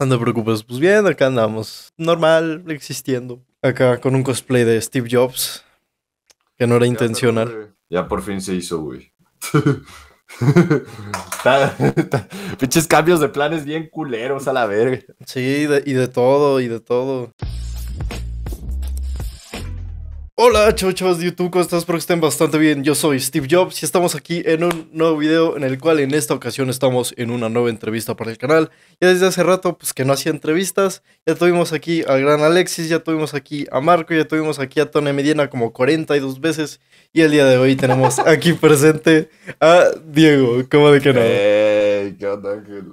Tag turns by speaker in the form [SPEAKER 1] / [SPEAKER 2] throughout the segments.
[SPEAKER 1] No te preocupes, pues bien, acá andamos. Normal, existiendo. Acá con un cosplay de Steve Jobs. Que no era intencional.
[SPEAKER 2] Ya por fin se hizo, güey. Pinches cambios de planes bien culeros a la verga.
[SPEAKER 1] Sí, y de todo, y de todo. Hola chochos de YouTube, ¿cómo estás? Espero que estén bastante bien. Yo soy Steve Jobs y estamos aquí en un nuevo video en el cual en esta ocasión estamos en una nueva entrevista para el canal. Ya desde hace rato pues que no hacía entrevistas, ya tuvimos aquí al gran Alexis, ya tuvimos aquí a Marco, ya tuvimos aquí a Tony Medina como 42 veces y el día de hoy tenemos aquí presente a Diego, ¿cómo de que no?
[SPEAKER 2] Ey, ¿qué onda, Ángel?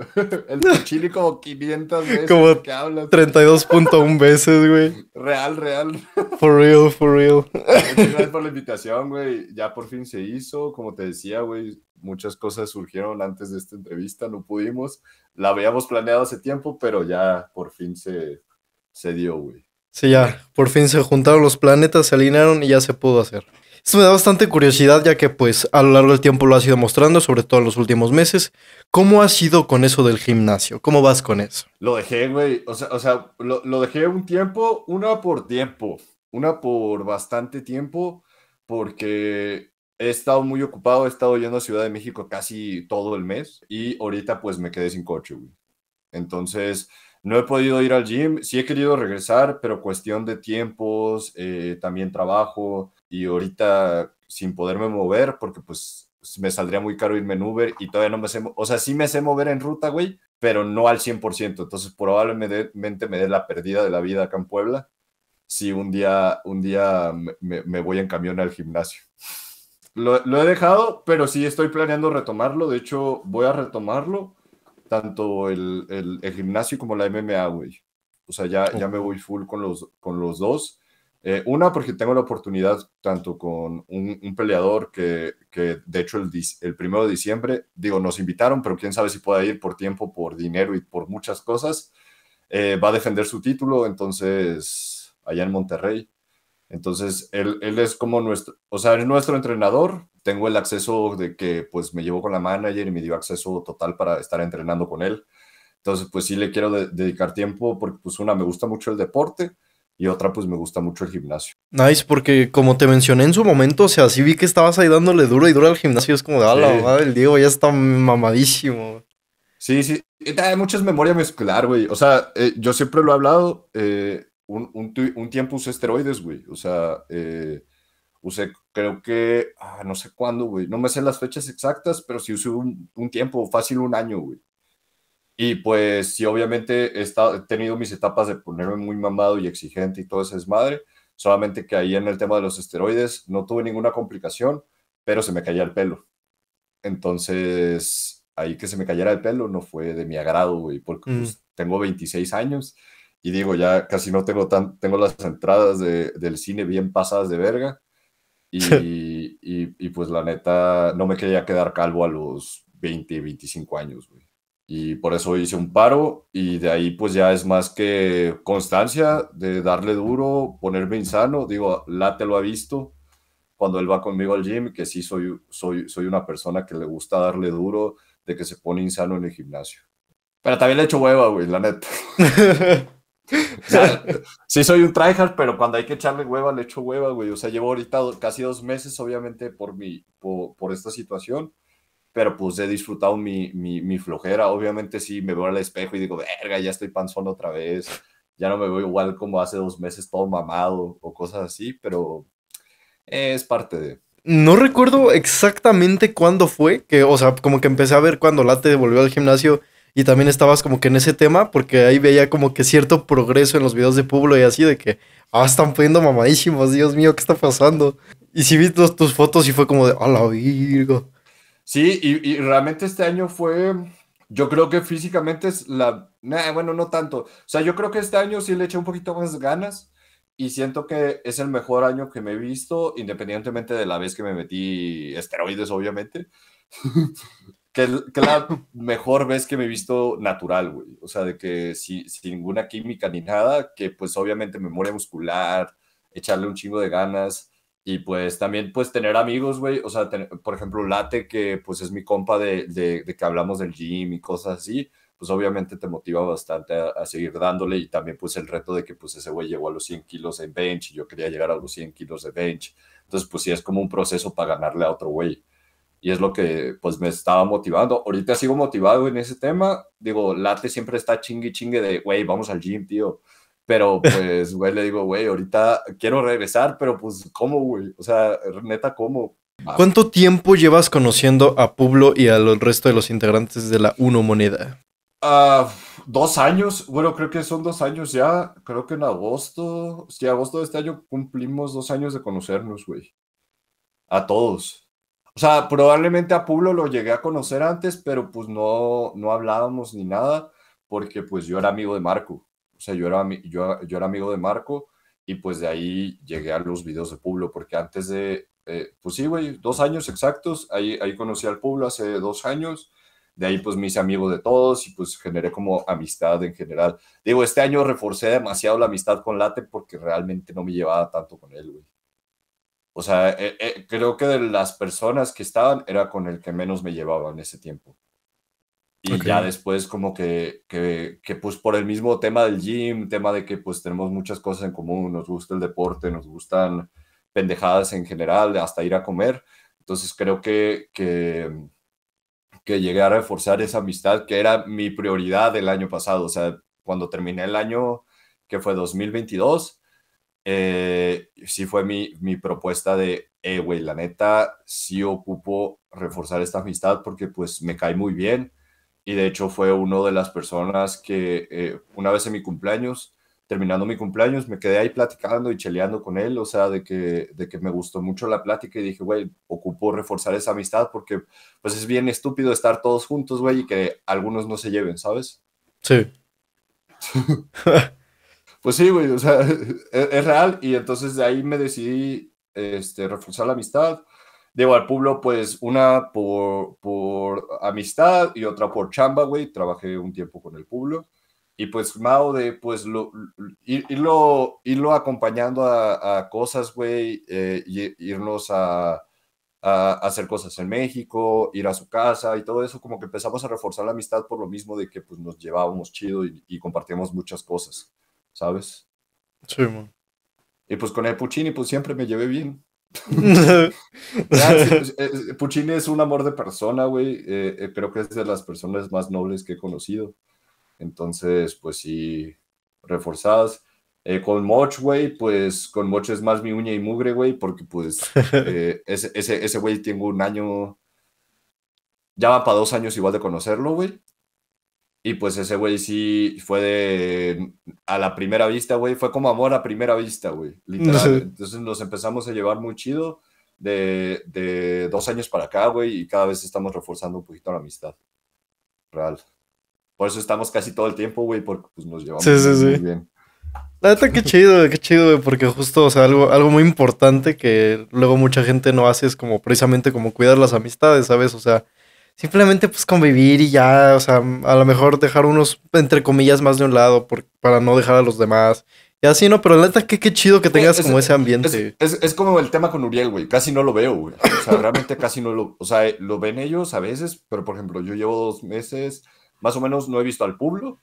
[SPEAKER 2] El chile como 500 veces
[SPEAKER 1] Como
[SPEAKER 2] que hablas.
[SPEAKER 1] 32.1 veces, güey.
[SPEAKER 2] Real, real.
[SPEAKER 1] For real, for real.
[SPEAKER 2] Muchas gracias por la invitación, güey. Ya por fin se hizo. Como te decía, güey, muchas cosas surgieron antes de esta entrevista. No pudimos. La habíamos planeado hace tiempo, pero ya por fin se, se dio, güey.
[SPEAKER 1] Sí, ya, por fin se juntaron los planetas, se alinearon y ya se pudo hacer. Esto me da bastante curiosidad ya que pues a lo largo del tiempo lo has ido mostrando, sobre todo en los últimos meses. ¿Cómo has ido con eso del gimnasio? ¿Cómo vas con eso?
[SPEAKER 2] Lo dejé, güey. O sea, o sea lo, lo dejé un tiempo, una por tiempo. Una por bastante tiempo, porque he estado muy ocupado, he estado yendo a Ciudad de México casi todo el mes y ahorita pues me quedé sin coche, güey. Entonces, no he podido ir al gym, sí he querido regresar, pero cuestión de tiempos, eh, también trabajo y ahorita sin poderme mover, porque pues me saldría muy caro irme en Uber y todavía no me sé, o sea, sí me sé mover en ruta, güey, pero no al 100%, entonces probablemente me dé la pérdida de la vida acá en Puebla si un día, un día me- me, me voy en camión al gimnasio. Lo, lo he dejado, pero sí estoy planeando retomarlo. De hecho, voy a retomarlo, tanto el, el- el gimnasio como la MMA, güey. O sea, ya, ya me voy full con los, con los dos. Eh, una, porque tengo la oportunidad tanto con un, peleador que, que, de hecho, el, el primero de diciembre, digo, nos invitaron, pero quién sabe si pueda ir por tiempo, por dinero y por muchas cosas. Eh, va a defender su título, entonces, allá en Monterrey. Entonces, él, él es como nuestro, o sea, es nuestro entrenador. Tengo el acceso de que, pues, me llevó con la manager y me dio acceso total para estar entrenando con él. Entonces, pues sí le quiero de- dedicar tiempo porque, pues, una, me gusta mucho el deporte y otra, pues, me gusta mucho el gimnasio.
[SPEAKER 1] Nice, porque como te mencioné en su momento, o sea, sí vi que estabas ahí dándole duro y duro al gimnasio. Es como de, la
[SPEAKER 2] Sí.
[SPEAKER 1] madre, el Diego ya está mamadísimo.
[SPEAKER 2] Sí, sí, hay muchas memoria muscular, güey. O sea, eh, yo siempre lo he hablado, eh, un, un, un tiempo usé esteroides, güey. O sea, eh, usé, creo que, ah, no sé cuándo, güey. No me sé las fechas exactas, pero sí usé un, un tiempo, fácil un año, güey. Y pues sí, obviamente he, estado- he tenido mis etapas de ponerme muy mamado y exigente y todo ese desmadre. Solamente que ahí en el tema de los esteroides no tuve ninguna complicación, pero se me caía el pelo. Entonces, ahí que se me cayera el pelo no fue de mi agrado, güey, porque
[SPEAKER 1] Mm.
[SPEAKER 2] pues, tengo 26 años y digo, ya casi no tengo tan, tengo las entradas de- del cine bien pasadas de verga. Y, y, y, pues la neta, no me quería quedar calvo a los 20, 25 años, güey. Y por eso hice un paro y de ahí pues ya es más que constancia de darle duro, ponerme insano. Digo, Late lo ha visto cuando él va conmigo al gym, que sí soy, soy, soy una persona que le gusta darle duro, de que se pone insano en el gimnasio. Pero también le echo hueva, güey, la neta. O sea, sí soy un tryhard, pero cuando hay que echarle hueva, le echo hueva, güey. O sea, llevo ahorita casi dos meses, obviamente, por, mi, por, por esta situación, pero pues he disfrutado mi, mi, flojera. Obviamente sí me veo al espejo y digo, verga, ya estoy panzón otra vez. Ya no me veo igual como hace dos meses, todo mamado o cosas así, pero es parte de...
[SPEAKER 1] No recuerdo exactamente cuándo fue, que, o sea, como que empecé a ver cuando Late volvió al gimnasio y también estabas como que en ese tema, porque ahí veía como que cierto progreso en los videos de Pueblo y así, de que, ah, están poniendo mamadísimos, Dios mío, ¿qué está pasando? Y si vi tus, tus fotos y fue como de, a la virgo.
[SPEAKER 2] Sí, y, y realmente este año fue, yo creo que físicamente es la, nah, bueno, no tanto. O sea, yo creo que este año sí le eché un poquito más ganas y siento que es el mejor año que me he visto, independientemente de la vez que me metí esteroides, obviamente. que, que la mejor vez que me he visto natural, güey. O sea, de que si- sin ninguna química ni nada, que pues obviamente memoria muscular, echarle un chingo de ganas. Y pues también pues tener amigos, güey, o sea, por ejemplo, Late, que pues es mi compa de, de, de que hablamos del gym y cosas así, pues obviamente te motiva bastante a, seguir dándole y también pues el reto de que pues ese güey llegó a los 100 kilos en bench y yo quería llegar a los 100 kilos de bench. Entonces pues sí es como un proceso para ganarle a otro güey. Y es lo que pues me estaba motivando. Ahorita sigo motivado en ese tema. Digo, Late siempre está chingue chingue de, güey, vamos al gym, tío. Pero pues, güey, le digo, güey, ahorita quiero regresar, pero pues, ¿cómo, güey? O sea, neta, ¿cómo?
[SPEAKER 1] ¿Cuánto tiempo llevas conociendo a Publo y al resto de los integrantes de la Uno Moneda?
[SPEAKER 2] Ah, dos años, bueno, creo que son dos años ya. Creo que en agosto, sí, agosto de este año cumplimos dos años de conocernos, güey. A todos. O sea, probablemente a Publo lo llegué a conocer antes, pero pues no, no hablábamos ni nada, porque pues yo era amigo de Marco. O sea, yo era, yo, yo era amigo de Marco y pues de ahí llegué a los videos de Publo, porque antes de, eh, pues sí, güey, dos años exactos, ahí, ahí conocí al Publo hace dos años de ahí pues me hice amigo de todos y pues generé como amistad en general. Digo, este año reforcé demasiado la amistad con Late porque realmente no me llevaba tanto con él, güey. O sea, eh, eh, creo que de las personas que estaban era con el que menos me llevaba en ese tiempo. Y ya después como que, que, que, pues por el mismo tema del gym, tema de que pues tenemos muchas cosas en común, nos gusta el deporte, nos gustan pendejadas en general, hasta ir a comer. Entonces creo que, que que llegué a reforzar esa amistad que era mi prioridad el año pasado. O sea, cuando terminé el año que fue 2022, eh, sí fue mi, mi propuesta de, eh, güey, la neta, sí ocupo reforzar esta amistad porque pues me cae muy bien. Y de hecho fue una de las personas que eh, una vez en mi cumpleaños terminando mi cumpleaños, me quedé ahí platicando y cheleando con él, o sea, de que, de que me gustó mucho la plática y dije, güey, ocupo reforzar esa amistad porque pues es bien estúpido estar todos juntos, güey, y que algunos no se lleven, ¿sabes?
[SPEAKER 1] Sí.
[SPEAKER 2] pues sí, güey, o sea, es, real y entonces de ahí me decidí este, reforzar la amistad. Digo, al pueblo, pues una por, por amistad y otra por chamba, güey, trabajé un tiempo con el pueblo y pues Mao de pues lo, irlo, irlo acompañando a, cosas, güey, eh, irnos a, a, hacer cosas en México, ir a su casa y todo eso, como que empezamos a reforzar la amistad por lo mismo de que pues nos llevábamos chido y, compartíamos muchas cosas, ¿sabes?
[SPEAKER 1] Sí, man.
[SPEAKER 2] Y pues con el Puccini pues siempre me llevé bien. Pues, eh, Puccini es un amor de persona, güey. Eh, creo que es de las personas más nobles que he conocido. Entonces, pues sí, reforzadas. Eh, con Moch, güey, pues con Moch es más mi uña y mugre, güey, porque pues eh, ese, ese, ese güey tengo un año, ya va para dos años igual de conocerlo, güey. Y pues ese güey sí fue de, a la primera vista, güey, fue como amor a primera vista, güey, literal. Entonces nos empezamos a llevar muy chido de, de dos años para acá, güey, y cada vez estamos reforzando un poquito la amistad. Real. Por eso estamos casi todo el tiempo, güey, porque pues, nos llevamos muy bien.
[SPEAKER 1] La neta, qué chido, qué chido, güey, porque justo, o sea, algo, algo muy importante que luego mucha gente no hace es como precisamente como cuidar las amistades, ¿sabes? O sea, simplemente pues convivir y ya, o sea, a lo mejor dejar unos, entre comillas, más de un lado por, para no dejar a los demás. Y así, ¿no? Pero la neta, qué, qué chido que tengas como ese ambiente.
[SPEAKER 2] Es, es, como el tema con Uriel, güey. Casi no lo veo, güey. O sea, realmente casi no lo... O sea, lo ven ellos a veces, pero por ejemplo, yo llevo dos meses más o menos no he visto al pueblo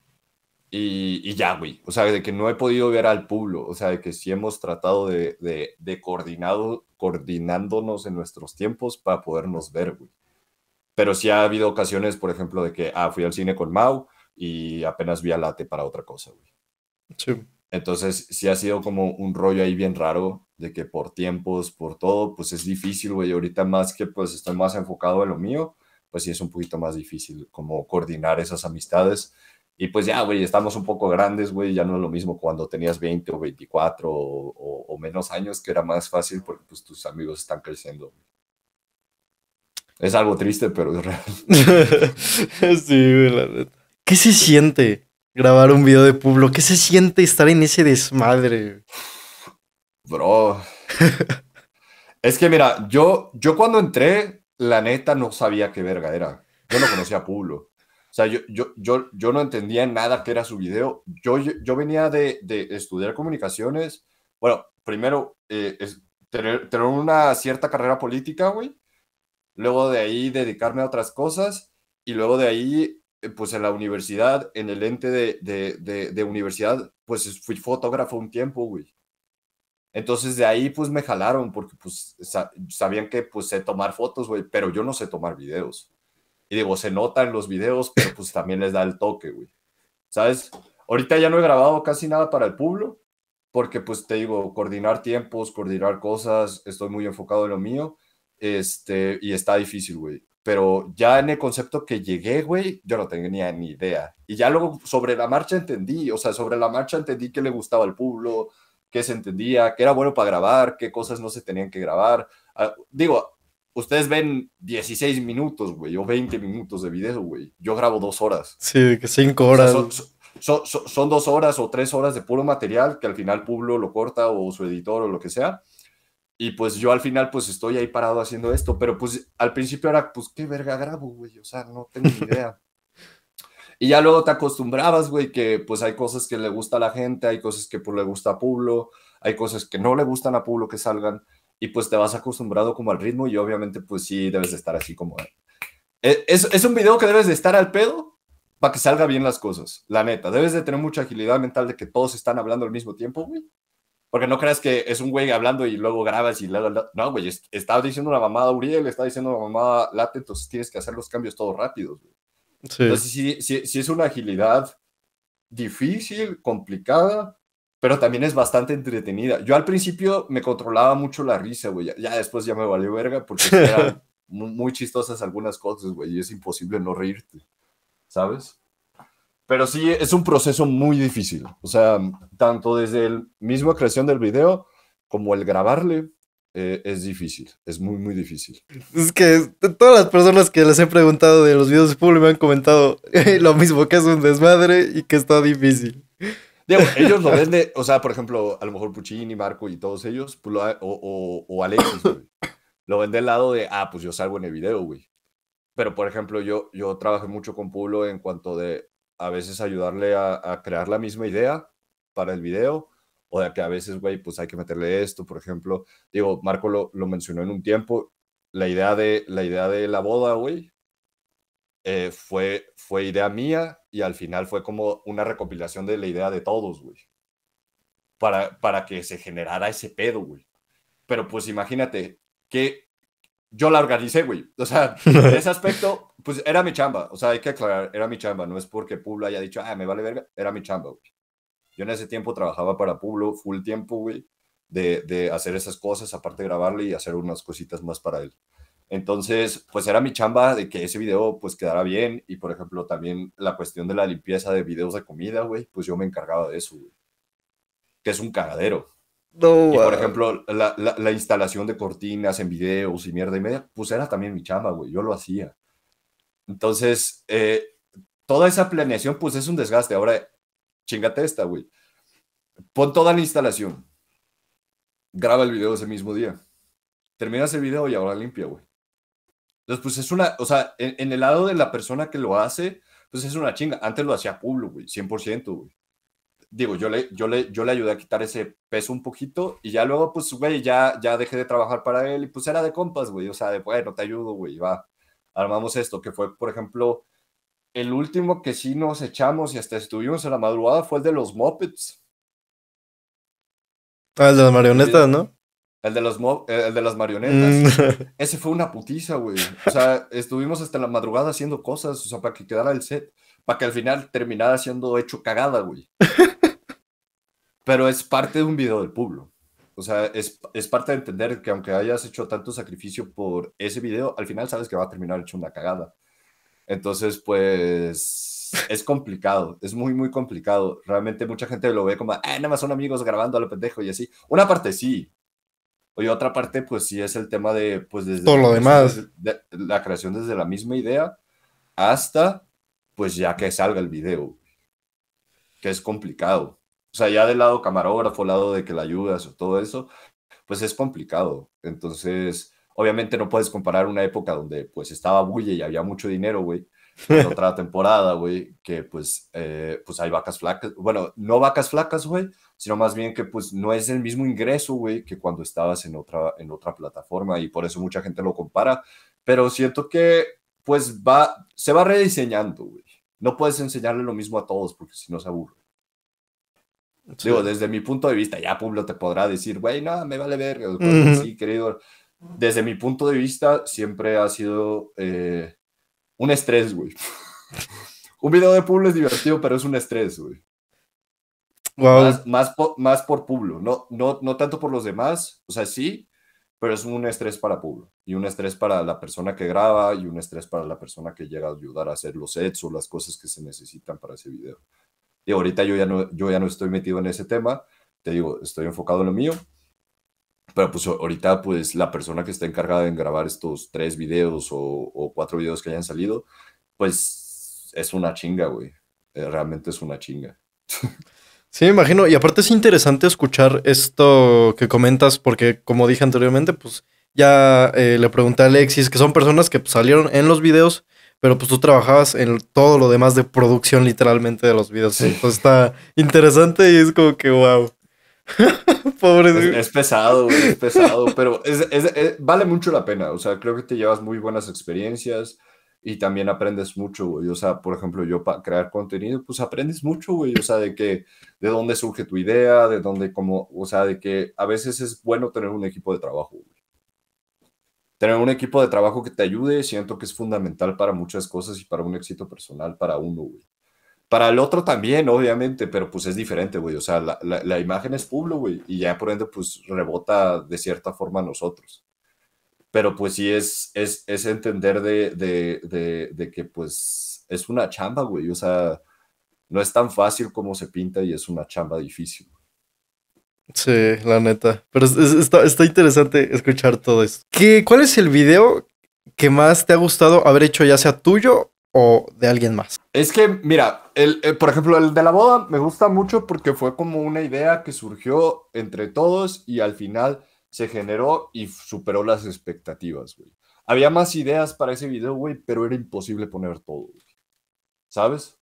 [SPEAKER 2] y, ya, güey. O sea, de que no he podido ver al pueblo. O sea, de que sí hemos tratado de, de, coordinado, coordinándonos en nuestros tiempos para podernos ver, güey. Pero sí ha habido ocasiones, por ejemplo, de que, ah, fui al cine con Mau y apenas vi a Late para otra cosa, güey.
[SPEAKER 1] Sí.
[SPEAKER 2] Entonces, sí ha sido como un rollo ahí bien raro, de que por tiempos, por todo, pues es difícil, güey. Ahorita más que pues estoy más enfocado en lo mío, pues sí es un poquito más difícil como coordinar esas amistades. Y pues ya, güey, estamos un poco grandes, güey, ya no es lo mismo cuando tenías 20 o 24 o, menos años, que era más fácil porque pues tus amigos están creciendo. Es algo triste, pero es real.
[SPEAKER 1] sí, güey, la neta. ¿Qué se siente grabar un video de Pueblo? ¿Qué se siente estar en ese desmadre?
[SPEAKER 2] Bro. es que mira, yo, yo cuando entré, la neta no sabía qué verga era. Yo no conocía a Pulo. O sea, yo, yo, yo, yo no entendía nada que era su video. Yo, yo, venía de, de, estudiar comunicaciones. Bueno, primero, eh, es tener, tener, una cierta carrera política, güey. Luego de ahí dedicarme a otras cosas. Y luego de ahí eh, pues en la universidad, en el ente de, de, de, universidad, pues fui fotógrafo un tiempo, güey. Entonces de ahí pues me jalaron porque pues sabían que pues sé tomar fotos, güey, pero yo no sé tomar videos. Y digo, se nota en los videos, pero pues también les da el toque, güey. ¿Sabes? Ahorita ya no he grabado casi nada para el público, porque pues te digo, coordinar tiempos, coordinar cosas, estoy muy enfocado en lo mío, este, y está difícil, güey pero ya en el concepto que llegué, güey, yo no tenía ni idea. Y ya luego sobre la marcha entendí, o sea, sobre la marcha entendí que le gustaba al pueblo, que se entendía, que era bueno para grabar, qué cosas no se tenían que grabar. Ah, digo, ustedes ven 16 minutos, güey, o 20 minutos de video, güey. Yo grabo dos horas.
[SPEAKER 1] Sí, que cinco horas.
[SPEAKER 2] son, son, dos horas o tres horas de puro material que al final Publo lo corta o su editor o lo que sea y pues yo al final pues estoy ahí parado haciendo esto, pero pues al principio era pues qué verga grabo, güey, o sea, no tengo ni idea. y ya luego te acostumbrabas, güey, que pues hay cosas que le gusta a la gente, hay cosas que pues le gusta a Pablo, hay cosas que no le gustan a Pablo que salgan y pues te vas acostumbrado como al ritmo y obviamente pues sí debes de estar así como... Eh, es, es un video que debes de estar al pedo para que salga bien las cosas, la neta. Debes de tener mucha agilidad mental de que todos están hablando al mismo tiempo, güey. Porque no creas que es un güey hablando y luego grabas y luego... No, güey, estaba diciendo una mamada Uriel, estaba diciendo una mamada Late, entonces tienes que hacer los cambios todos rápidos, güey. Sí. Entonces sí, sí, sí es una agilidad difícil, complicada, pero también es bastante entretenida. Yo al principio me controlaba mucho la risa, güey. Ya, después ya me valió verga porque eran muy, muy chistosas algunas cosas, güey, y es imposible no reírte, ¿sabes? Pero sí, es un proceso muy difícil. O sea, tanto desde el mismo creación del video como el grabarle, eh, es difícil. Es muy, muy difícil.
[SPEAKER 1] Es que todas las personas que les he preguntado de los videos de público me han comentado lo mismo, que es un desmadre y que está difícil.
[SPEAKER 2] Digo, ellos lo ven de, o sea, por ejemplo, a lo mejor Puccini, Marco y todos ellos, pues o, o, o Alexis, lo ven del lado de, ah, pues yo salgo en el video, güey. Pero, por ejemplo, yo, yo trabajé mucho con Pueblo en cuanto de, a veces ayudarle a, crear la misma idea para el video, o de que a veces, güey, pues hay que meterle esto, por ejemplo, digo, Marco lo, mencionó en un tiempo, la idea de la, idea de la boda, güey, eh, fue, fue idea mía y al final fue como una recopilación de la idea de todos, güey, para, para que se generara ese pedo, güey. Pero pues imagínate, que yo la organicé, güey. O sea, en ese aspecto, pues era mi chamba. O sea, hay que aclarar, era mi chamba. No es porque Publo haya dicho, ah, me vale verga. Era mi chamba, güey. Yo en ese tiempo trabajaba para Publo full tiempo, güey, de, de hacer esas cosas, aparte de grabarle y hacer unas cositas más para él. Entonces, pues era mi chamba de que ese video pues quedara bien y, por ejemplo, también la cuestión de la limpieza de videos de comida, güey, pues yo me encargaba de eso, güey. Que es un cagadero y por ejemplo, la, la, instalación de cortinas en videos y mierda y media, pues era también mi chamba, güey, yo lo hacía. Entonces, eh, toda esa planeación, pues es un desgaste. Ahora, chingate esta, güey. Pon toda la instalación. Graba el video ese mismo día. Terminas el video y ahora limpia, güey. Entonces, pues es una, o sea, en, en, el lado de la persona que lo hace, pues es una chinga. Antes lo hacía Pablo, güey, 100%, güey digo, yo le, yo, le, yo le ayudé a quitar ese peso un poquito y ya luego, pues, güey, ya, ya dejé de trabajar para él y pues era de compas, güey, o sea, de, bueno, te ayudo, güey, va, armamos esto, que fue, por ejemplo, el último que sí nos echamos y hasta estuvimos en la madrugada fue el de los Muppets.
[SPEAKER 1] Ah, el de las marionetas, ¿no?
[SPEAKER 2] El de, los el de las marionetas. Mm. Ese fue una putiza, güey. O sea, estuvimos hasta la madrugada haciendo cosas, o sea, para que quedara el set para que al final terminara siendo hecho cagada, güey. Pero es parte de un video del pueblo. O sea, es, es, parte de entender que aunque hayas hecho tanto sacrificio por ese video, al final sabes que va a terminar hecho una cagada. Entonces, pues es complicado, es muy, muy complicado. Realmente mucha gente lo ve como, ah, nada más son amigos grabando a lo pendejo y así. Una parte sí. Y otra parte, pues sí es el tema de, pues desde...
[SPEAKER 1] Todo lo demás.
[SPEAKER 2] la creación desde la misma idea hasta pues ya que salga el video, que es complicado. O sea, ya del lado camarógrafo, lado de que la ayudas o todo eso, pues es complicado. Entonces, obviamente no puedes comparar una época donde pues estaba bulle y había mucho dinero, güey, en otra temporada, güey, que pues, eh, pues hay vacas flacas, bueno, no vacas flacas, güey, sino más bien que pues no es el mismo ingreso, güey, que cuando estabas en otra, en otra plataforma y por eso mucha gente lo compara, pero siento que pues va, se va rediseñando, güey no puedes enseñarle lo mismo a todos porque si no se aburre. Digo, desde mi punto de vista, ya Pablo te podrá decir, güey, no, me vale ver, sí, querido. Desde mi punto de vista, siempre ha sido eh, un estrés, güey. un video de Pablo es divertido, pero es un estrés, güey. Más, más, por, más por Pablo, no, no, no tanto por los demás, o sea, sí, pero es un estrés para Pablo y un estrés para la persona que graba y un estrés para la persona que llega a ayudar a hacer los sets o las cosas que se necesitan para ese video. Y ahorita yo ya no, yo ya no estoy metido en ese tema, te digo, estoy enfocado en lo mío, pero pues ahorita pues la persona que está encargada en grabar estos tres videos o, cuatro videos que hayan salido, pues es una chinga, güey. Eh, realmente es una chinga.
[SPEAKER 1] Sí, me imagino. Y aparte es interesante escuchar esto que comentas, porque como dije anteriormente, pues ya eh, le pregunté a Alexis, que son personas que pues, salieron en los videos, pero pues tú trabajabas en todo lo demás de producción literalmente de los videos. Entonces está interesante y es como que wow.
[SPEAKER 2] Pobre. Es, pesado, es pesado, pero vale mucho la pena. O sea, creo que te llevas muy buenas experiencias y también aprendes mucho, güey. O sea, por ejemplo, yo para crear contenido, pues aprendes mucho, güey. O sea, de que, de dónde surge tu idea, de dónde, como, o sea, de que a veces es bueno tener un equipo de trabajo, güey. Tener un equipo de trabajo que te ayude, siento que es fundamental para muchas cosas y para un éxito personal para uno, güey. Para el otro también, obviamente, pero pues es diferente, güey. O sea, la, la, imagen es público, güey, y ya por ende, pues rebota de cierta forma a nosotros pero pues sí es, es, es entender de, de, de, de, que pues es una chamba, güey, o sea, no es tan fácil como se pinta y es una chamba difícil.
[SPEAKER 1] Sí, la neta, pero está, está, interesante escuchar todo esto. ¿Qué, ¿Cuál es el video que más te ha gustado haber hecho, ya sea tuyo o de alguien más?
[SPEAKER 2] Es que, mira, el, eh, por ejemplo, el de la boda me gusta mucho porque fue como una idea que surgió entre todos y al final se generó y superó las expectativas, güey. Había más ideas para ese video, güey, pero era imposible poner todo, ¿Sabes?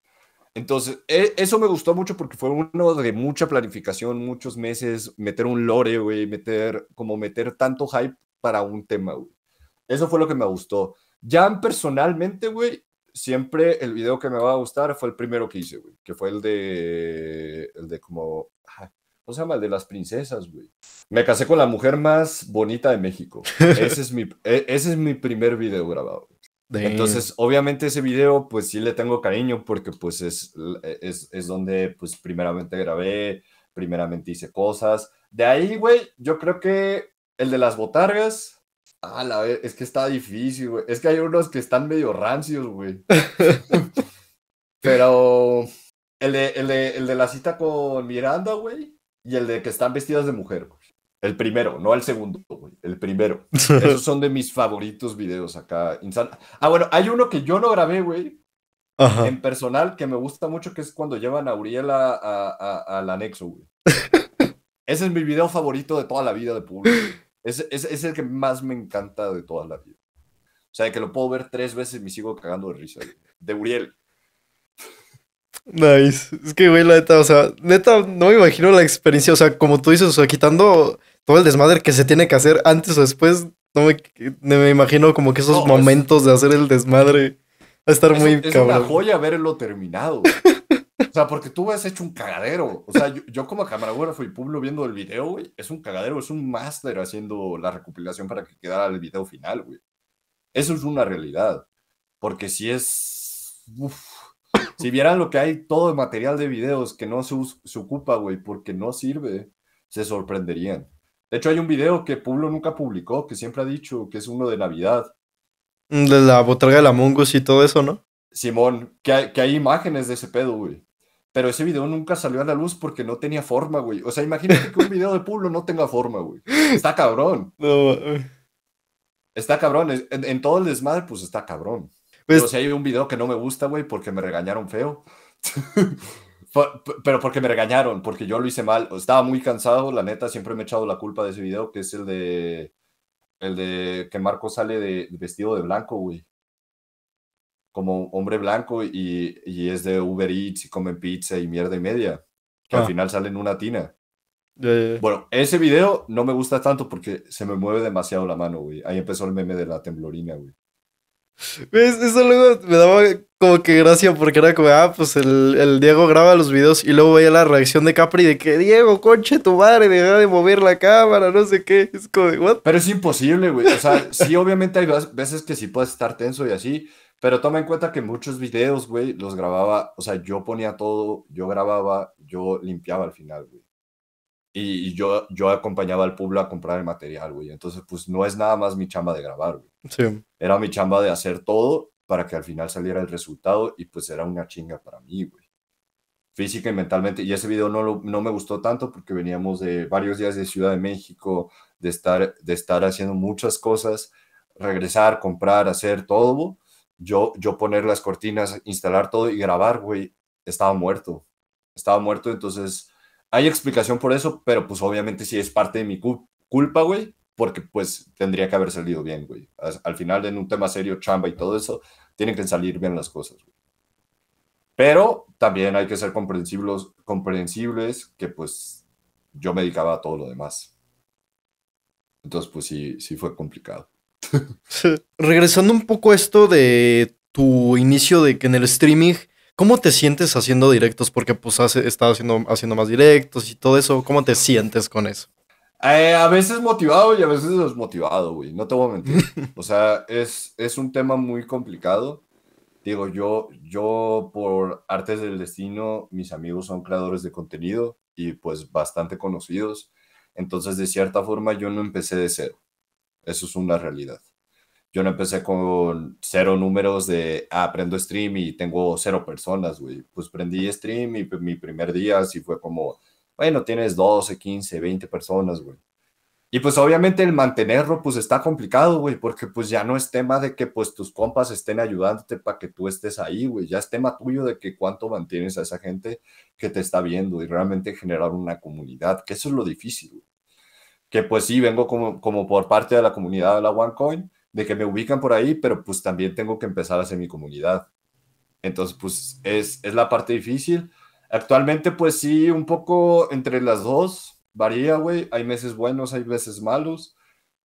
[SPEAKER 2] Entonces, e, eso me gustó mucho porque fue uno de mucha planificación, muchos meses, meter un lore, güey, meter, como meter tanto hype para un tema, güey. Eso fue lo que me gustó. Ya personalmente, güey, siempre el video que me va a gustar fue el primero que hice, güey, que fue el de, el de como, ¿cómo se llama? El de las princesas, güey. Me casé con la mujer más bonita de México. Ese es mi, e, ese es mi primer video grabado. Entonces, obviamente ese video, pues sí le tengo cariño porque pues es, es, es donde pues primeramente grabé, primeramente hice cosas. De ahí, güey, yo creo que el de las botargas, ah, la vez, es que está difícil, güey. Es que hay unos que están medio rancios, güey. Pero el de, el, de, el de la cita con Miranda, güey, y el de que están vestidas de mujer, El primero, no el segundo, güey. El primero. Esos son de mis favoritos videos acá. Ah, bueno, hay uno que yo no grabé, güey. En personal, que me gusta mucho, que es cuando llevan a Uriel al anexo, güey. Ese es mi video favorito de toda la vida de público. Es, es, el que más me encanta de toda la vida. O sea, que lo puedo ver tres veces y me sigo cagando de risa. De Uriel.
[SPEAKER 1] Nice. Es que, güey, la neta, o sea, neta, no me imagino la experiencia. O sea, como tú dices, o sea, quitando todo el desmadre que se tiene que hacer antes o después, no me, me imagino como que esos momentos de hacer el desmadre. Va a estar muy
[SPEAKER 2] es una joya verlo terminado. o sea, porque tú has hecho un cagadero. O sea, yo, como camarógrafo y público viendo el video, güey, es un cagadero, es un máster haciendo la recopilación para que quedara el video final, güey. Eso es una realidad. Porque si es. Si vieran lo que hay, todo el material de videos que no se, se ocupa, güey, porque no sirve, se sorprenderían. De hecho, hay un video que Pablo nunca publicó, que siempre ha dicho que es uno de Navidad.
[SPEAKER 1] Mm, de la botarga de la Mungus y todo eso, ¿no?
[SPEAKER 2] Simón, que hay, que hay imágenes de ese pedo, güey. Pero ese video nunca salió a la luz porque no tenía forma, güey. O sea, imagínate que un video de Pablo no tenga forma, güey. Está cabrón. No, está cabrón. En, en, todo el desmadre, pues está cabrón. Pues, pero si hay un video que no me gusta, güey, porque me regañaron feo. pero porque me regañaron, porque yo lo hice mal. Estaba muy cansado, la neta, siempre me he echado la culpa de ese video, que es el de. El de que Marco sale de, vestido de blanco, güey. Como hombre blanco y, y, es de Uber Eats y comen pizza y mierda y media. Que al ah. final sale en una tina. Bueno, ese video no me gusta tanto porque se me mueve demasiado la mano, güey. Ahí empezó el meme de la temblorina, güey.
[SPEAKER 1] ¿Ves? Eso luego me daba como que gracia porque era como, ah, pues el, el Diego graba los videos y luego veía la reacción de Capri de que Diego, conche tu madre, deja de mover la cámara, no sé qué. Es como de, ¿what?
[SPEAKER 2] Pero es imposible, güey. O sea, sí, obviamente hay veces que sí puedes estar tenso y así, pero toma en cuenta que muchos videos, güey, los grababa, o sea, yo ponía todo, yo grababa, yo limpiaba al final, güey. Y, yo, yo acompañaba al pueblo a comprar el material, güey. Entonces, pues no es nada más mi chamba de grabar, güey.
[SPEAKER 1] Sí.
[SPEAKER 2] Era mi chamba de hacer todo para que al final saliera el resultado y pues era una chinga para mí, güey. Física y mentalmente. Y ese video no, lo- no me gustó tanto porque veníamos de varios días de Ciudad de México, de estar, de estar haciendo muchas cosas, regresar, comprar, hacer todo. Yo, yo poner las cortinas, instalar todo y grabar, güey, estaba muerto. Estaba muerto, entonces hay explicación por eso, pero pues obviamente sí es parte de mi cul- culpa, güey, porque pues tendría que haber salido bien, güey. Al final en un tema serio, chamba y todo eso, tienen que salir bien las cosas, güey. Pero también hay que ser comprensibles, comprensibles que pues yo me dedicaba a todo lo demás. Entonces pues sí, sí fue complicado.
[SPEAKER 1] Regresando un poco a esto de tu inicio de que en el streaming, ¿cómo te sientes haciendo directos? Porque pues has estado haciendo, haciendo más directos y todo eso. ¿Cómo te sientes con eso?
[SPEAKER 2] Eh, a veces motivado y a veces desmotivado, güey. No te voy a mentir. O sea, es, es un tema muy complicado. Digo, yo, yo por artes del destino, mis amigos son creadores de contenido y pues bastante conocidos. Entonces, de cierta forma, yo no empecé de cero. Eso es una realidad. Yo no empecé con cero números de, ah, prendo stream y tengo cero personas, güey. Pues prendí stream y mi primer día así fue como, bueno, tienes 12, 15, 20 personas, güey. Y pues obviamente el mantenerlo pues está complicado, güey, porque pues ya no es tema de que pues tus compas estén ayudándote para que tú estés ahí, güey, ya es tema tuyo de que cuánto mantienes a esa gente que te está viendo y realmente generar una comunidad, que eso es lo difícil. Que pues sí, vengo como, como por parte de la comunidad de la OneCoin, de que me ubican por ahí, pero pues también tengo que empezar a hacer mi comunidad. Entonces pues es, es la parte difícil. Actualmente pues sí, un poco entre las dos, varía, güey. Hay meses buenos, hay meses malos.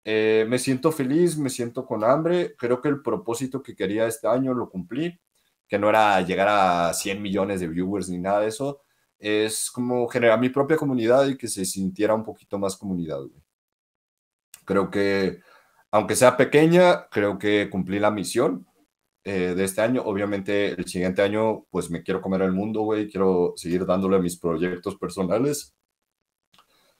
[SPEAKER 2] Eh, me siento feliz, me siento con hambre. Creo que el propósito que quería este año lo cumplí, que no era llegar a 100 millones de viewers ni nada de eso. Es como generar mi propia comunidad y que se sintiera un poquito más comunidad, güey. Creo que, aunque sea pequeña, creo que cumplí la misión eh, de este año. Obviamente, el siguiente año, pues me quiero comer el mundo, güey. Quiero seguir dándole a mis proyectos personales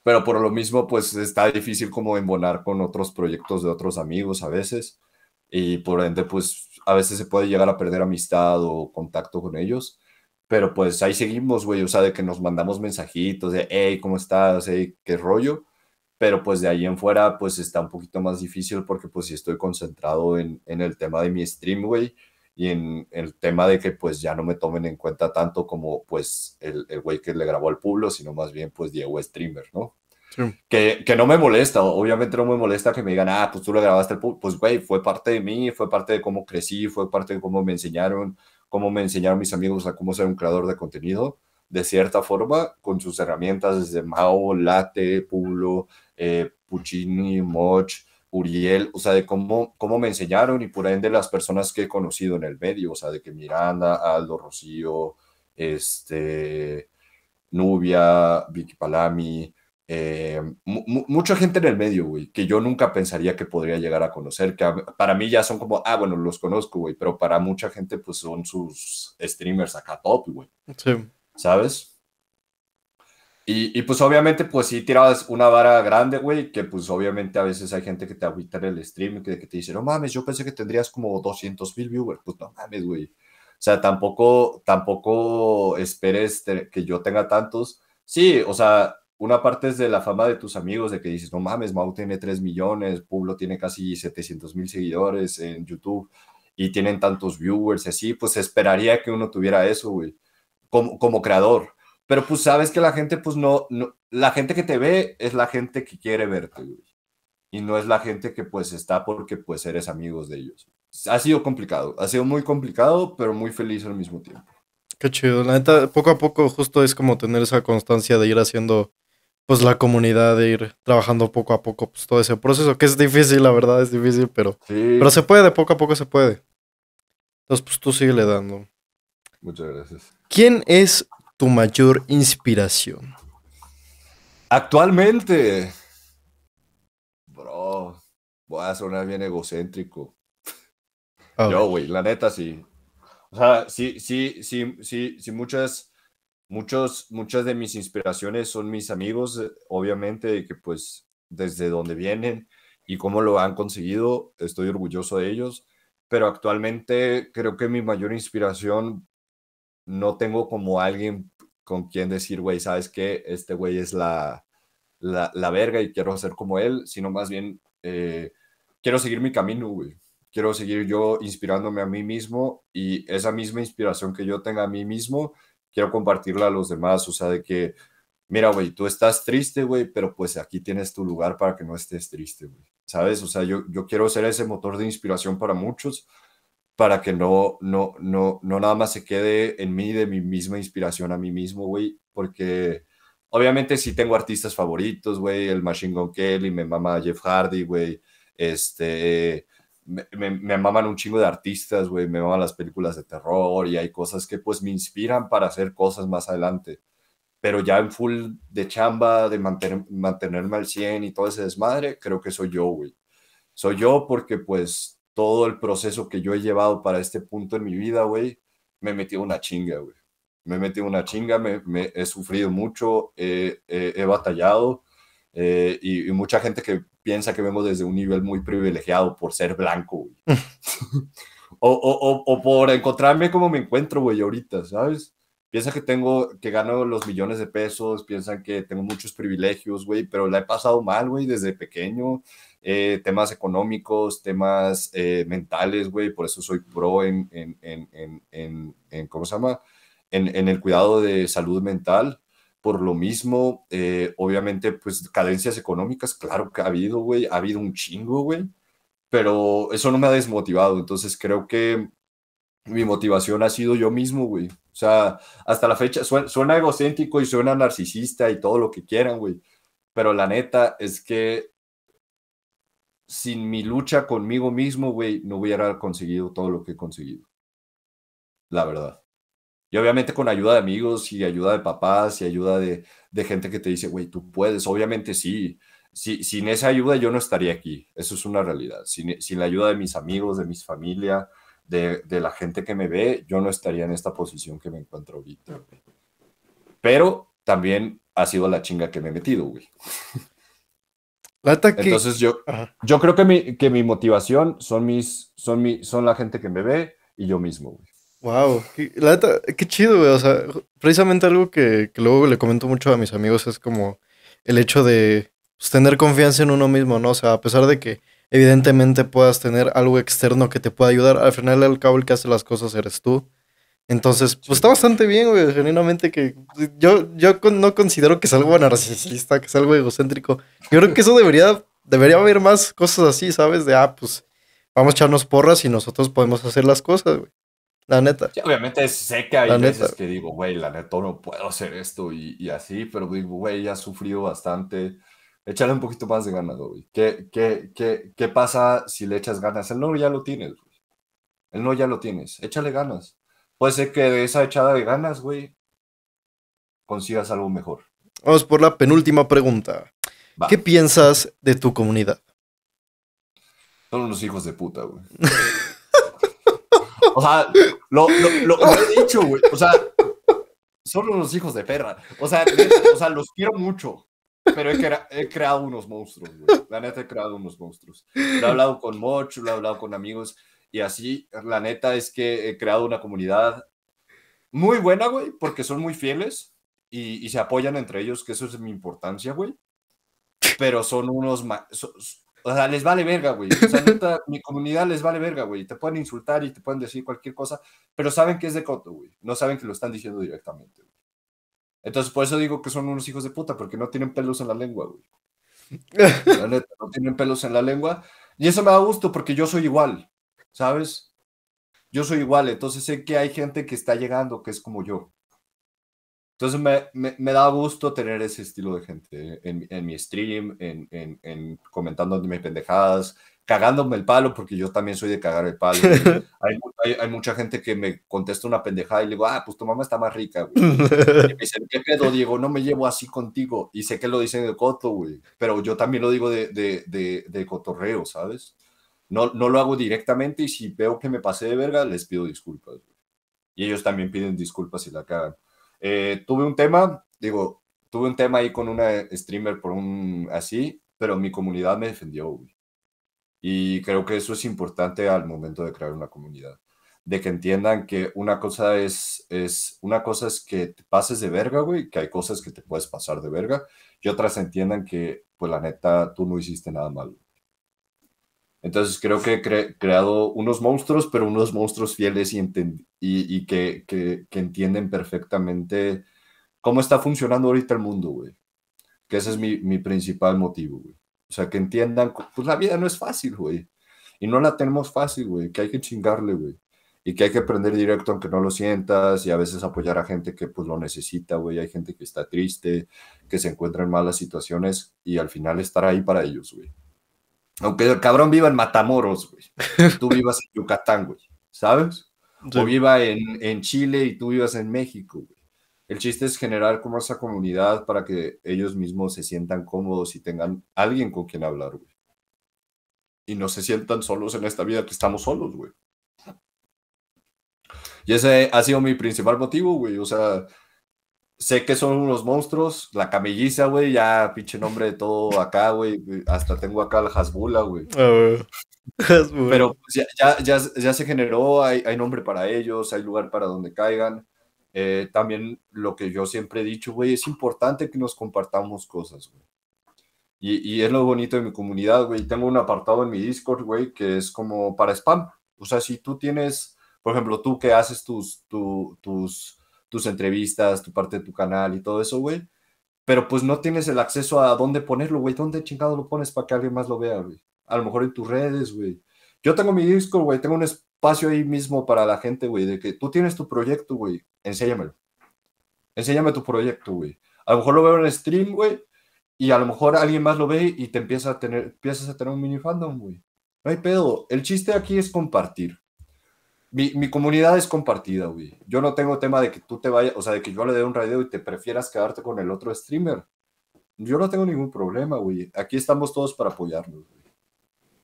[SPEAKER 2] pero por lo mismo, pues está difícil como embonar con otros proyectos de otros amigos a veces, y por ende, pues a veces se puede llegar a perder amistad o contacto con ellos, pero pues ahí seguimos, güey, o sea, de que nos mandamos mensajitos de, hey, ¿cómo estás? Hey, ¿qué rollo? Pero pues de ahí en fuera, pues está un poquito más difícil porque pues sí estoy concentrado en, en el tema de mi stream, güey, y en el tema de que pues ya no me tomen en cuenta tanto como pues el, el güey que le grabó al pueblo, sino más bien pues Diego streamer, ¿no?
[SPEAKER 1] Sí.
[SPEAKER 2] Que, que no me molesta, obviamente no me molesta que me digan, ah, pues tú le grabaste al pueblo, pues güey, fue parte de mí, fue parte de cómo crecí, fue parte de cómo me enseñaron, cómo me enseñaron mis amigos a cómo ser un creador de contenido, de cierta forma, con sus herramientas desde Mao, Late, Pulo, eh, Puccini, Moch, Uriel, o sea, de cómo, cómo me enseñaron y por ende las personas que he conocido en el medio, o sea, de que Miranda, Aldo, Rocío, este, Nubia, Vicky Palami, eh, mu mucha gente en el medio, güey, que yo nunca pensaría que podría llegar a conocer, que para mí ya son como, ah, bueno, los conozco, güey, pero para mucha gente, pues son sus streamers acá top, güey.
[SPEAKER 1] Sí.
[SPEAKER 2] ¿Sabes? Y, y, pues obviamente, pues sí tirabas una vara grande, güey, que pues obviamente a veces hay gente que te agüita en el stream, que, que te dice, no mames, yo pensé que tendrías como 200 mil viewers, pues no mames, güey. O sea, tampoco, tampoco esperes que yo tenga tantos. Sí, o sea, una parte es de la fama de tus amigos, de que dices, no mames, Mau tiene 3 millones, Pueblo tiene casi 700 mil seguidores en YouTube y tienen tantos viewers así, pues esperaría que uno tuviera eso, güey, como, como creador. Pero pues sabes que la gente, pues no, no, la gente que te ve es la gente que quiere verte, güey. Y no es la gente que pues está porque pues eres amigos de ellos. Ha sido complicado, ha sido muy complicado, pero muy feliz al mismo tiempo.
[SPEAKER 1] Qué chido. La neta, poco a poco justo es como tener esa constancia de ir haciendo pues la comunidad, de ir trabajando poco a poco pues todo ese proceso, que es difícil, la verdad, es difícil, pero,
[SPEAKER 2] Sí.
[SPEAKER 1] pero se puede, poco a poco se puede. Entonces, pues tú síguele dando.
[SPEAKER 2] Muchas gracias.
[SPEAKER 1] ¿Quién es tu mayor inspiración?
[SPEAKER 2] Actualmente, bro, voy a sonar bien egocéntrico.
[SPEAKER 1] A
[SPEAKER 2] Yo, güey, la neta sí. O sea, sí, sí, sí, sí, sí, muchas, muchos, muchas de mis inspiraciones son mis amigos, obviamente, que pues desde donde vienen y cómo lo han conseguido, estoy orgulloso de ellos, pero actualmente creo que mi mayor inspiración no tengo como alguien con quien decir, güey, ¿sabes qué? Este güey es la, la, la verga y quiero ser como él, sino más bien eh, quiero seguir mi camino, güey quiero seguir yo inspirándome a mí mismo y esa misma inspiración que yo tenga a mí mismo, quiero compartirla a los demás, o sea, de que, mira, güey, tú estás triste, güey, pero pues aquí tienes tu lugar para que no estés triste, güey, ¿sabes? O sea, yo, yo quiero ser ese motor de inspiración para muchos, para que no, no, no, no nada más se quede en mí de mi misma inspiración a mí mismo, güey, porque obviamente sí tengo artistas favoritos, güey, el Machine Gun Kelly, me mama Jeff Hardy, güey, este me, me, maman un chingo de artistas, güey, me maman las películas de terror y hay cosas que pues me inspiran para hacer cosas más adelante. Pero ya en full de chamba, de mantener, mantenerme al 100 y todo ese desmadre, creo que soy yo, güey. Soy yo porque pues todo el proceso que yo he llevado para este punto en mi vida, güey, me metió una chinga, güey. Me metí una chinga, me, me he sufrido mucho, eh, eh, he batallado eh, y, y, mucha gente que piensa que vengo desde un nivel muy privilegiado por ser blanco, güey. o, o, o, por encontrarme como me encuentro, güey, ahorita, ¿sabes? Piensa que tengo, que gano los millones de pesos, piensan que tengo muchos privilegios, güey, pero la he pasado mal, güey, desde pequeño. Eh, temas económicos, temas eh, mentales, güey, por eso soy pro en, en, en, en, ¿cómo se llama? En, el cuidado de salud mental por lo mismo, eh, obviamente, pues cadencias económicas, claro que ha habido, güey, ha habido un chingo, güey, pero eso no me ha desmotivado, entonces creo que mi motivación ha sido yo mismo, güey. O sea, hasta la fecha suena, suena egocéntrico y suena narcisista y todo lo que quieran, güey, pero la neta es que sin mi lucha conmigo mismo, güey, no hubiera conseguido todo lo que he conseguido. La verdad. Y obviamente con ayuda de amigos y ayuda de papás y ayuda de, de gente que te dice, güey, tú puedes. Obviamente sí. sí. Sin esa ayuda yo no estaría aquí. Eso es una realidad. Sin, sin la ayuda de mis amigos, de mis familia, de, de, la gente que me ve, yo no estaría en esta posición que me encuentro ahorita. Güey. Pero también ha sido la chinga que me he metido, güey.
[SPEAKER 1] Que...
[SPEAKER 2] Entonces yo, Ajá. yo creo que mi, que mi motivación son, mis, son, mi, son la gente que me ve y yo mismo, güey.
[SPEAKER 1] Wow, qué, la neta, qué chido, güey. O sea, precisamente algo que, que, luego le comento mucho a mis amigos es como el hecho de pues, tener confianza en uno mismo, ¿no? O sea, a pesar de que evidentemente puedas tener algo externo que te pueda ayudar, al final al cabo el que hace las cosas eres tú. Entonces, pues está bastante bien, güey, genuinamente que yo, yo no considero que es algo narcisista, que es algo egocéntrico. Yo creo que eso debería, debería haber más cosas así, ¿sabes? De, ah, pues vamos a echarnos porras y nosotros podemos hacer las cosas, güey. La neta.
[SPEAKER 2] Sí, obviamente sé que hay la veces neta. que digo, güey, la neta no puedo hacer esto y, y así, pero digo, güey, ya sufrido bastante. Échale un poquito más de ganas, güey. ¿Qué, qué, qué, ¿Qué pasa si le echas ganas? El no ya lo tienes, güey. El no ya lo tienes. Échale ganas. Puede ser que de esa echada de ganas, güey, consigas algo mejor.
[SPEAKER 1] Vamos por la penúltima pregunta. Va. ¿Qué piensas de tu comunidad?
[SPEAKER 2] Son unos hijos de puta, güey. O sea, lo, lo, lo, lo he dicho, güey. O sea, son unos hijos de perra. O sea, o sea los quiero mucho. Pero he, crea, he, creado unos monstruos, güey. La neta he creado unos monstruos. Lo he hablado con Moch, lo he hablado con amigos. Y así, la neta es que he creado una comunidad muy buena, güey, porque son muy fieles y, y se apoyan entre ellos, que eso es mi importancia, güey. Pero son unos... So, o sea, les vale verga, güey. O sea, mi comunidad les vale verga, güey. Te pueden insultar y te pueden decir cualquier cosa, pero saben que es de coto, güey. No saben que lo están diciendo directamente, güey. Entonces, por eso digo que son unos hijos de puta, porque no tienen pelos en la lengua, güey. La neta, no tienen pelos en la lengua. Y eso me da gusto, porque yo soy igual, ¿sabes? Yo soy igual, entonces sé que hay gente que está llegando que es como yo. Entonces me, me, me, da gusto tener ese estilo de gente en, en mi stream, en, en, en comentando mis pendejadas, cagándome el palo, porque yo también soy de cagar el palo. hay, hay, mucha gente que me contesta una pendejada y le digo, ah, pues tu mamá está más rica, güey. Y me dicen, ¿qué pedo, Diego? No me llevo así contigo. Y sé que lo dicen de coto, güey, pero yo también lo digo de, de, de, de cotorreo, ¿sabes? No, no lo hago directamente y si veo que me pasé de verga, les pido disculpas. Güey. Y ellos también piden disculpas si la cagan. Eh, tuve un tema, digo, tuve un tema ahí con una streamer por un así, pero mi comunidad me defendió, güey. Y creo que eso es importante al momento de crear una comunidad. De que entiendan que una cosa es, es, una cosa es que te pases de verga, güey, que hay cosas que te puedes pasar de verga, y otras entiendan que, pues la neta, tú no hiciste nada malo. Entonces creo que he creado unos monstruos, pero unos monstruos fieles y, y, que, que, que, entienden perfectamente cómo está funcionando ahorita el mundo, güey. Que ese es mi, mi principal motivo, güey. O sea, que entiendan, pues la vida no es fácil, güey. Y no la tenemos fácil, güey. Que hay que chingarle, güey. Y que hay que aprender directo aunque no lo sientas y a veces apoyar a gente que pues lo necesita, güey. Hay gente que está triste, que se encuentra en malas situaciones y al final estar ahí para ellos, güey. Aunque el cabrón viva en Matamoros, güey. Tú vivas en Yucatán, güey. ¿Sabes? O viva en, en Chile y tú vivas en México, güey. El chiste es generar como esa comunidad para que ellos mismos se sientan cómodos y tengan alguien con quien hablar, güey. Y no se sientan solos en esta vida que estamos solos, güey. Y ese ha sido mi principal motivo, güey. O sea, sé que son unos monstruos. La camelliza, güey, ya pinche nombre de todo acá, güey. Hasta tengo acá la Hasbula, güey. Pero pues, ya, ya, ya, se generó, hay, hay nombre para ellos, hay lugar para donde caigan. Eh, también lo que yo siempre he dicho, güey, es importante que nos compartamos cosas, güey. Y, y, es lo bonito de mi comunidad, güey. Tengo un apartado en mi Discord, güey, que es como para spam. O sea, si tú tienes, por ejemplo, tú que haces tus, tus, tus entrevistas, tu parte de tu canal y todo eso, güey, pero pues no tienes el acceso a dónde ponerlo, güey. ¿Dónde chingado lo pones para que alguien más lo vea, güey? A lo mejor en tus redes, güey. Yo tengo mi Discord, güey, tengo un espacio ahí mismo para la gente, güey, de que tú tienes tu proyecto, güey, enséñamelo. Enséñame tu proyecto, güey. A lo mejor lo veo en stream, güey, y a lo mejor alguien más lo ve y te empieza a tener, empiezas a tener un mini fandom, güey. No hay pedo. El chiste aquí es compartir. Mi, mi, comunidad es compartida, güey. Yo no tengo tema de que tú te vayas, o sea, de que yo le dé un radio y te prefieras quedarte con el otro streamer. Yo no tengo ningún problema, güey. Aquí estamos todos para apoyarnos, güey.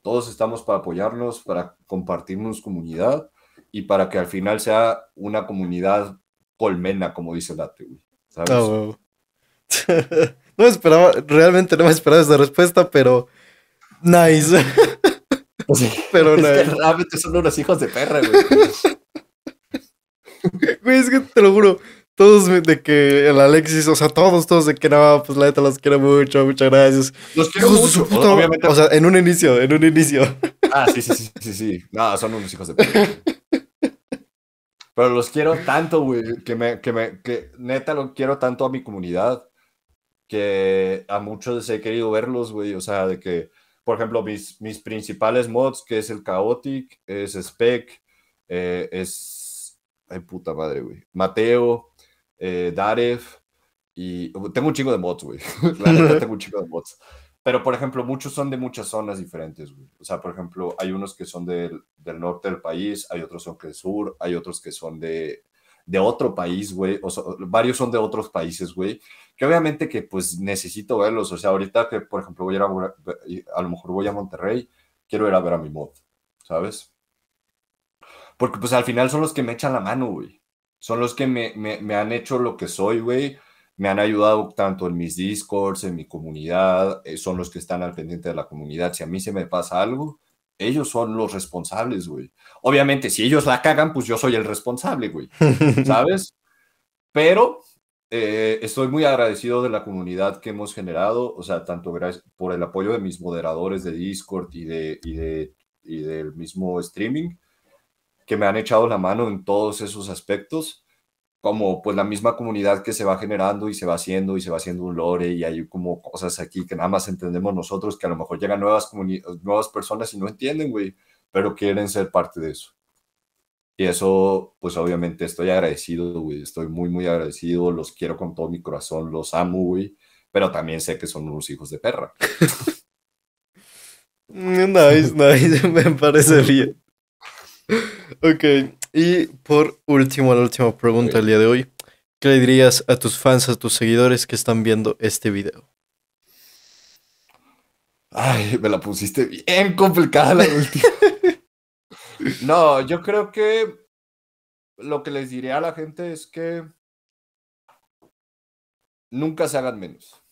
[SPEAKER 2] Todos estamos para apoyarnos, para compartirnos comunidad y para que al final sea una comunidad colmena, como dice Late, güey. ¿Sabes?
[SPEAKER 1] No, no me esperaba, realmente no me esperaba esa respuesta, pero nice.
[SPEAKER 2] pero es nice. que realmente son unos hijos de perra, güey.
[SPEAKER 1] Güey, es que te lo juro, todos de que el Alexis, o sea, todos, todos de que no, pues la neta los quiero mucho, muchas gracias.
[SPEAKER 2] Los quiero mucho,
[SPEAKER 1] obviamente. O sea, en un inicio, en un inicio.
[SPEAKER 2] Ah, sí, sí, sí, sí, sí. No, son unos hijos de perra. Pero los quiero tanto, güey, que me, que me, que neta lo quiero tanto a mi comunidad, que a muchos he querido verlos, güey, o sea, de que, por ejemplo, mis, mis principales mods, que es el Chaotic, es Spec, eh, es, ay puta madre, güey, Mateo, eh, Darev, y tengo un chingo de mods, güey, la neta tengo un chingo de mods. Pero, por ejemplo, muchos son de muchas zonas diferentes, güey. O sea, por ejemplo, hay unos que son del, del norte del país, hay otros son del sur, hay otros que son de, de otro país, güey. O varios son de otros países, güey. Que obviamente que pues necesito verlos. O sea, ahorita que, por ejemplo, voy a ir a, a lo mejor voy a Monterrey, quiero ir a ver a mi mod, ¿sabes? Porque pues al final son los que me echan la mano, güey. Son los que me, me, me han hecho lo que soy, güey me han ayudado tanto en mis discords, en mi comunidad, eh, son los que están al pendiente de la comunidad. Si a mí se me pasa algo, ellos son los responsables, güey. Obviamente, si ellos la cagan, pues yo soy el responsable, güey. ¿Sabes? Pero eh, estoy muy agradecido de la comunidad que hemos generado, o sea, tanto gracias por el apoyo de mis moderadores de Discord y, de, y, de, y del mismo streaming, que me han echado la mano en todos esos aspectos como pues la misma comunidad que se va generando y se va haciendo y se va haciendo un lore y hay como cosas aquí que nada más entendemos nosotros, que a lo mejor llegan nuevas, nuevas personas y no entienden, güey, pero quieren ser parte de eso. Y eso, pues obviamente estoy agradecido, güey, estoy muy, muy agradecido, los quiero con todo mi corazón, los amo, güey, pero también sé que son unos hijos de perra.
[SPEAKER 1] Mm, Nice, nice, me parece bien. Ok, y por último, la última pregunta del día de hoy. ¿Qué le dirías a tus fans, a tus seguidores que están viendo este video?
[SPEAKER 2] Ay, me la pusiste bien complicada la última. No, yo creo que lo que les diré a la gente es que nunca se hagan menos.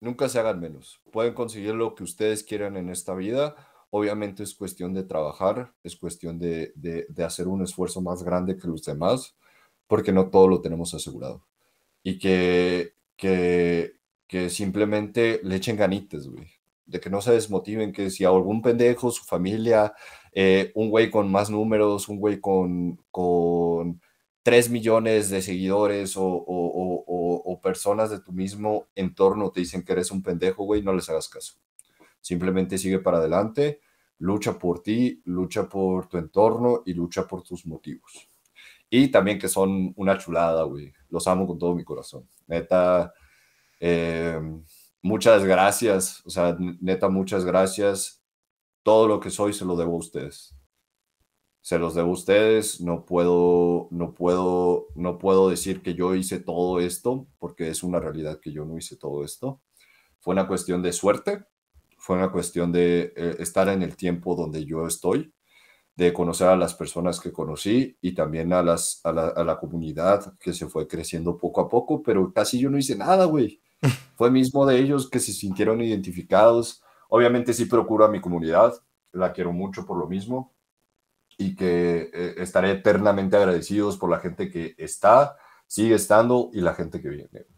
[SPEAKER 2] Nunca se hagan menos. Pueden conseguir lo que ustedes quieran en esta vida. Obviamente es cuestión de trabajar, es cuestión de, de, hacer un esfuerzo más grande que los demás, porque no todo lo tenemos asegurado. Y que, que, simplemente le echen ganitas, güey. De que no se desmotiven, que si a algún pendejo, su familia, eh, un güey con más números, un güey con, con 3 millones de seguidores o, o, o, personas de tu mismo entorno te dicen que eres un pendejo, güey, no les hagas caso. Simplemente sigue para adelante, lucha por ti, lucha por tu entorno y lucha por tus motivos. Y también que son una chulada, güey. Los amo con todo mi corazón. Neta, eh, muchas gracias. O sea, neta, muchas gracias. Todo lo que soy se lo debo a ustedes. Se los debo a ustedes. No puedo, no puedo, no puedo decir que yo hice todo esto, porque es una realidad que yo no hice todo esto. Fue una cuestión de suerte, fue una cuestión de eh, estar en el tiempo donde yo estoy, de conocer a las personas que conocí y también a, las, a, la, a la comunidad que se fue creciendo poco a poco, pero casi yo no hice nada, güey. Fue mismo de ellos que se sintieron identificados. Obviamente sí procuro a mi comunidad, la quiero mucho por lo mismo y que eh, estaré eternamente agradecidos por la gente que está, sigue estando y la gente que viene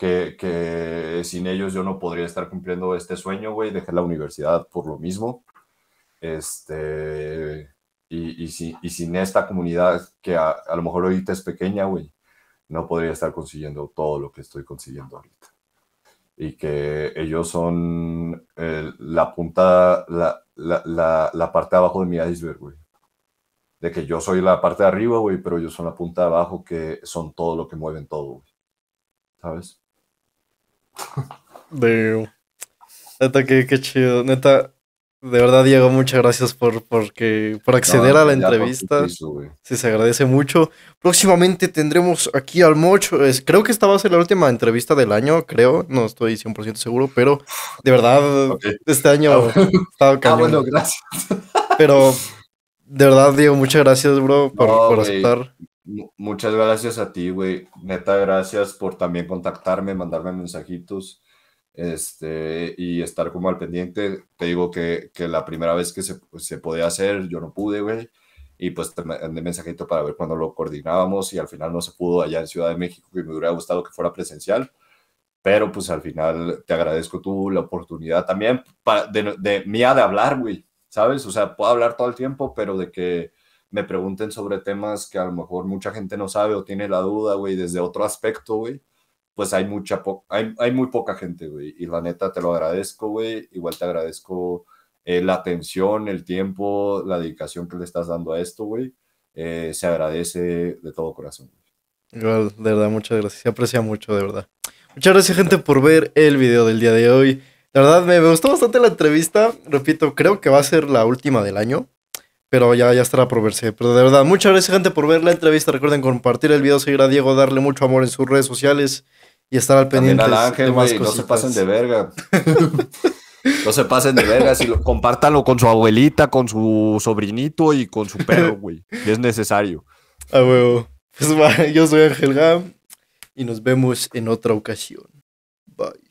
[SPEAKER 2] que, sin ellos yo no podría estar cumpliendo este sueño, güey. Dejé la universidad por lo mismo. Este, y, y, si, y sin esta comunidad que a, lo mejor ahorita es pequeña, güey, no podría estar consiguiendo todo lo que estoy consiguiendo ahorita. Y que ellos son eh, la punta, la, la, la, parte de abajo de mi iceberg, güey. De que yo soy la parte de arriba, güey, pero ellos son la punta de abajo que son todo lo que mueven todo. ¿Sabes?
[SPEAKER 1] De... Neta, qué, qué chido. Neta, de verdad, Diego, muchas gracias por, porque, por acceder no, a la entrevista. Sí, se agradece mucho. Próximamente tendremos aquí al Mocho. Es, creo que esta va a ser la última entrevista del año, creo. No estoy 100% seguro, pero de verdad, okay. este año
[SPEAKER 2] ah,
[SPEAKER 1] estaba
[SPEAKER 2] ah, bueno, gracias.
[SPEAKER 1] Pero de verdad, Diego, muchas gracias, bro, por,
[SPEAKER 2] no,
[SPEAKER 1] por aceptar.
[SPEAKER 2] Muchas gracias a ti, güey. Neta, gracias por también contactarme, mandarme mensajitos este, y estar como al pendiente. Te digo que, que la primera vez que se, se podía hacer, yo no pude, güey. Y pues te mandé mensajito para ver cuándo lo coordinábamos y al final no se pudo allá en Ciudad de México y me hubiera gustado que fuera presencial. Pero pues al final te agradezco tú la oportunidad también de, de mía de hablar, güey. ¿Sabes? O sea, puedo hablar todo el tiempo, pero de que me pregunten sobre temas que a lo mejor mucha gente no sabe o tiene la duda, güey, desde otro aspecto, güey, pues hay mucha, hay, hay muy poca gente, güey, y la neta te lo agradezco, güey, igual te agradezco eh, la atención, el tiempo, la dedicación que le estás dando a esto, güey, eh, se agradece de todo corazón.
[SPEAKER 1] Igual, de verdad, muchas gracias, se aprecia mucho, de verdad. Muchas gracias, gente, por ver el video del día de hoy. De verdad, me gustó bastante la entrevista. Repito, creo que va a ser la última del año. Pero ya, ya estará por verse. Pero de verdad, muchas gracias, gente, por ver la entrevista. Recuerden compartir el video, seguir a Diego, darle mucho amor en sus redes sociales y estar al pendiente
[SPEAKER 2] ángel, wey, No se pasen de verga. no se pasen de verga. Si lo, compártanlo con su abuelita, con su sobrinito y con su perro, güey. Que es necesario.
[SPEAKER 1] A huevo. Pues va, yo soy Ángel Gam y nos vemos en otra ocasión. Bye.